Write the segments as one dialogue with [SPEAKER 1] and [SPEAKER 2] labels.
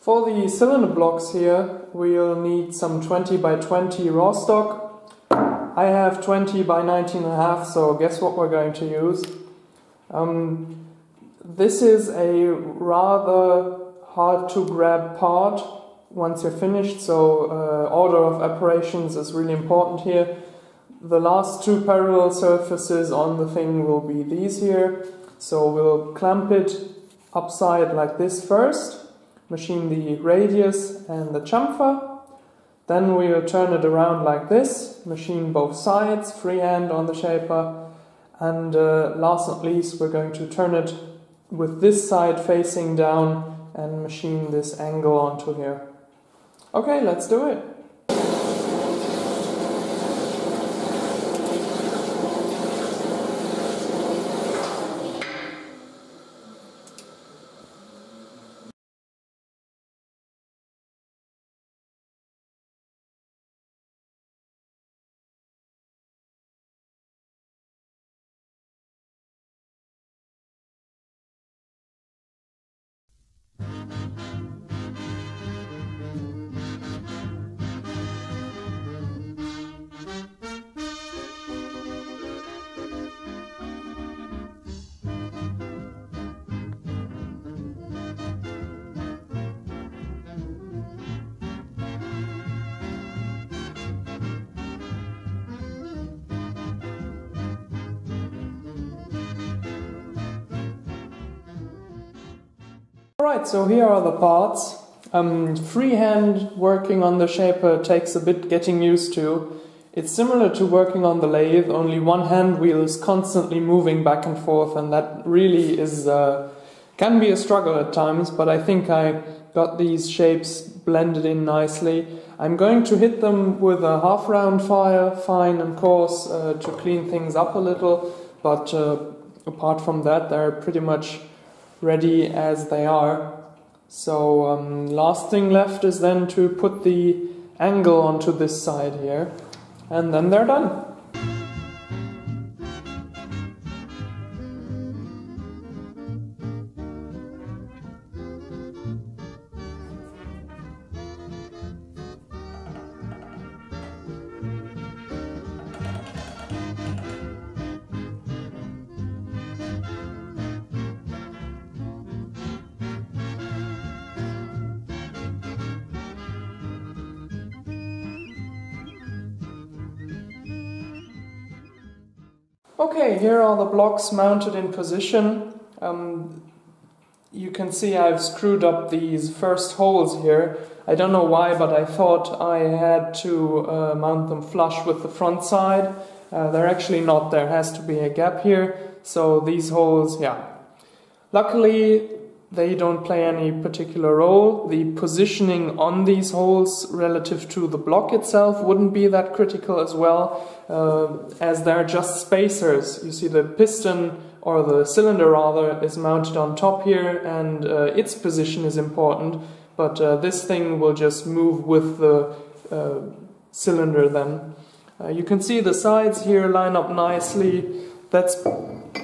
[SPEAKER 1] For the cylinder blocks here, we'll need some 20 by 20 raw stock. I have 20 by 19 and a half, so guess what we're going to use? Um, this is a rather hard to grab part once you're finished, so uh, order of operations is really important here. The last two parallel surfaces on the thing will be these here, so we'll clamp it upside like this first machine the radius and the chamfer. Then we'll turn it around like this, machine both sides, freehand on the shaper. And uh, last but not least, we're going to turn it with this side facing down and machine this angle onto here. Okay, let's do it. Alright, so here are the parts. Um, freehand working on the shaper takes a bit getting used to. It's similar to working on the lathe, only one hand wheel is constantly moving back and forth, and that really is uh, can be a struggle at times. But I think I got these shapes blended in nicely. I'm going to hit them with a half round file, fine and coarse, uh, to clean things up a little. But uh, apart from that, they're pretty much ready as they are. So um, last thing left is then to put the angle onto this side here and then they're done. Okay, here are the blocks mounted in position. Um, you can see I've screwed up these first holes here. I don't know why, but I thought I had to uh, mount them flush with the front side. Uh, they're actually not, there has to be a gap here. So these holes, yeah. Luckily, they don't play any particular role. The positioning on these holes relative to the block itself wouldn't be that critical as well, uh, as they're just spacers. You see the piston, or the cylinder rather, is mounted on top here, and uh, its position is important, but uh, this thing will just move with the uh, cylinder then. Uh, you can see the sides here line up nicely. That's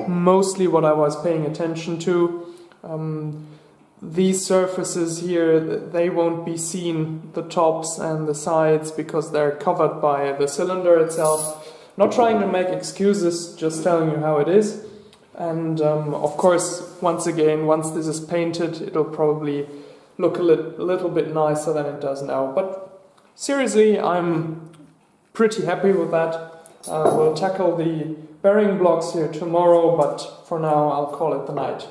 [SPEAKER 1] mostly what I was paying attention to. Um, these surfaces here, they won't be seen, the tops and the sides, because they're covered by the cylinder itself. Not trying to make excuses, just telling you how it is. And um, of course, once again, once this is painted, it'll probably look a li little bit nicer than it does now. But seriously, I'm pretty happy with that. Uh, we'll tackle the bearing blocks here tomorrow, but for now I'll call it the night.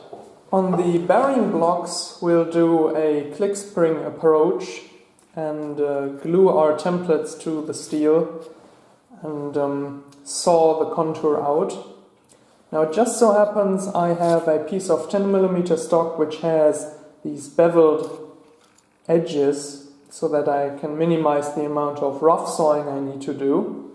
[SPEAKER 1] On the bearing blocks, we'll do a Clickspring approach and uh, glue our templates to the steel and um, saw the contour out. Now it just so happens I have a piece of 10mm stock which has these beveled edges so that I can minimize the amount of rough sawing I need to do.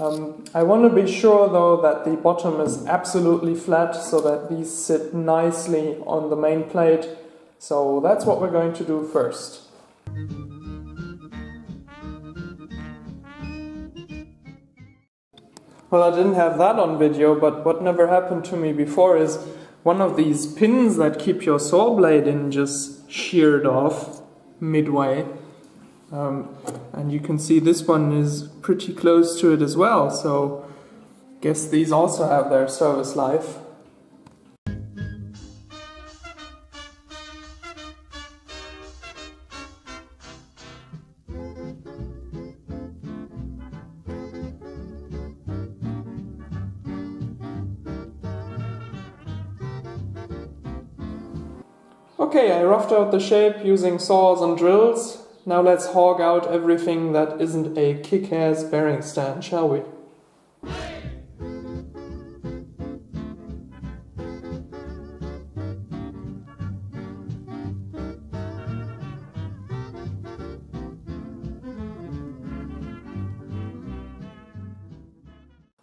[SPEAKER 1] Um, I want to be sure though that the bottom is absolutely flat so that these sit nicely on the main plate. So that's what we're going to do first. Well, I didn't have that on video, but what never happened to me before is one of these pins that keep your saw blade in just sheared off. midway. Um, and you can see this one is pretty close to it as well, so guess these also have their service life. Okay, I roughed out the shape using saws and drills. Now let's hog out everything that isn't a kick-ass bearing stand, shall we?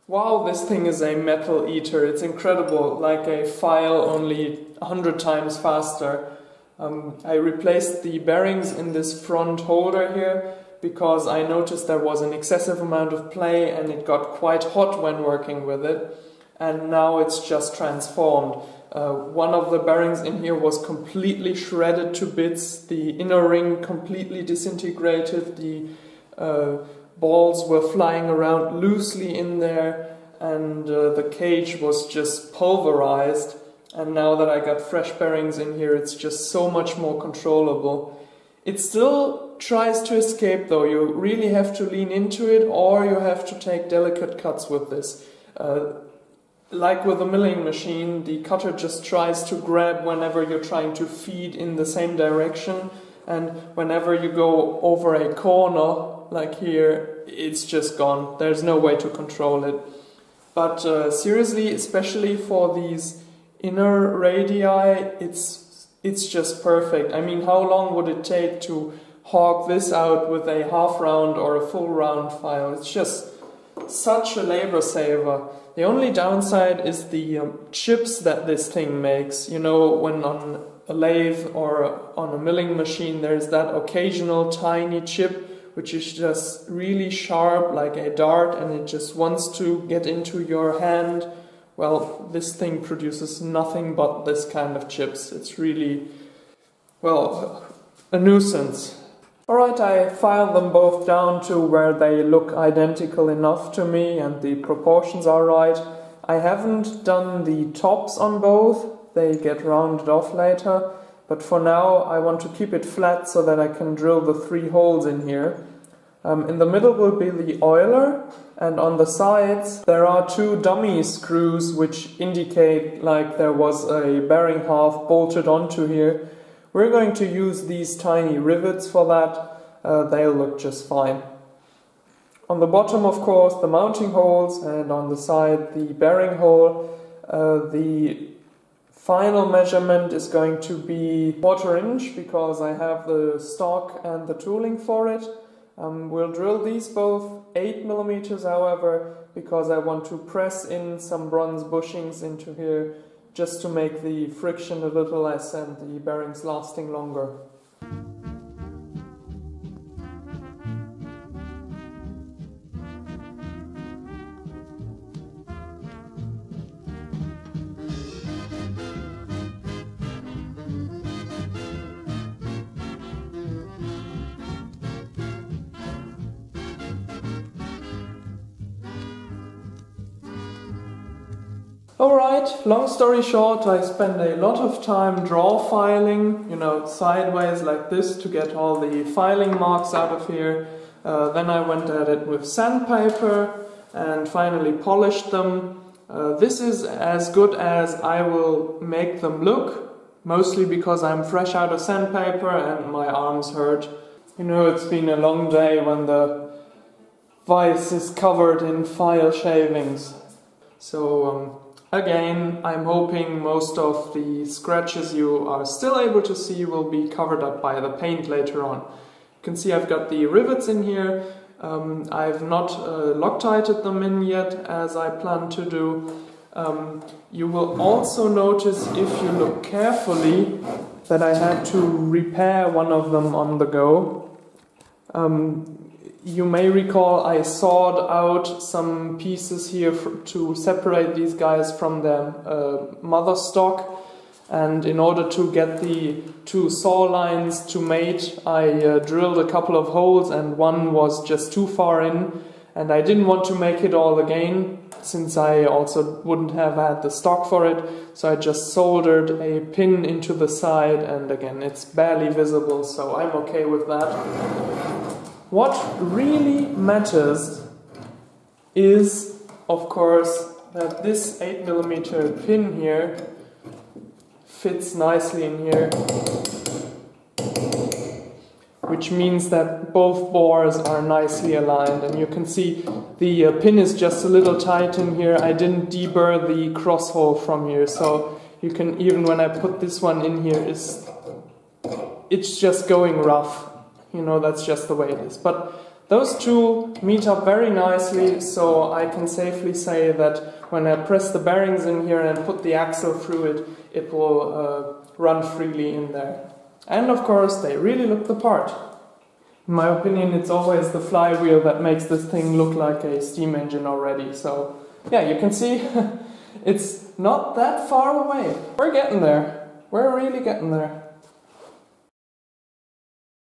[SPEAKER 1] Wow, this thing is a metal eater. It's incredible, like a file only 100 times faster. Um, I replaced the bearings in this front holder here because I noticed there was an excessive amount of play and it got quite hot when working with it. And now it's just transformed. Uh, one of the bearings in here was completely shredded to bits, the inner ring completely disintegrated, the uh, balls were flying around loosely in there and uh, the cage was just pulverized and now that I got fresh bearings in here it's just so much more controllable. It still tries to escape though, you really have to lean into it or you have to take delicate cuts with this. Uh, like with a milling machine, the cutter just tries to grab whenever you're trying to feed in the same direction and whenever you go over a corner like here, it's just gone. There's no way to control it. But uh, seriously, especially for these inner radii, it's it's just perfect. I mean, how long would it take to hog this out with a half round or a full round file? It's just such a labor saver. The only downside is the um, chips that this thing makes. You know, when on a lathe or on a milling machine, there's that occasional tiny chip which is just really sharp like a dart and it just wants to get into your hand. Well, this thing produces nothing but this kind of chips. It's really, well, a nuisance. Alright, I filed them both down to where they look identical enough to me and the proportions are right. I haven't done the tops on both, they get rounded off later. But for now, I want to keep it flat so that I can drill the three holes in here. Um, in the middle will be the oiler, and on the sides there are two dummy screws which indicate like there was a bearing half bolted onto here. We're going to use these tiny rivets for that. Uh, they'll look just fine. On the bottom, of course, the mounting holes, and on the side, the bearing hole. Uh, the Final measurement is going to be quarter inch because I have the stock and the tooling for it. Um, we'll drill these both 8 millimeters however because I want to press in some bronze bushings into here just to make the friction a little less and the bearings lasting longer. Alright, long story short, I spent a lot of time draw filing, you know, sideways like this to get all the filing marks out of here. Uh, then I went at it with sandpaper and finally polished them. Uh, this is as good as I will make them look, mostly because I'm fresh out of sandpaper and my arms hurt. You know, it's been a long day when the vise is covered in file shavings. So, um, Again, I'm hoping most of the scratches you are still able to see will be covered up by the paint later on. You can see I've got the rivets in here. Um, I've not uh, Loctited them in yet as I plan to do. Um, you will also notice if you look carefully that I had to repair one of them on the go. Um, you may recall I sawed out some pieces here to separate these guys from their uh, mother stock And in order to get the two saw lines to mate, I uh, drilled a couple of holes and one was just too far in. And I didn't want to make it all again since I also wouldn't have had the stock for it. So I just soldered a pin into the side and again it's barely visible so I'm okay with that. What really matters is of course that this 8mm pin here fits nicely in here which means that both bores are nicely aligned. And you can see the uh, pin is just a little tight in here. I didn't deburr the cross hole from here. So you can even when I put this one in here is it's just going rough you know that's just the way it is but those two meet up very nicely so I can safely say that when I press the bearings in here and put the axle through it it will uh, run freely in there and of course, they really look the part. In my opinion, it's always the flywheel that makes this thing look like a steam engine already. So, yeah, you can see it's not that far away. We're getting there. We're really getting there.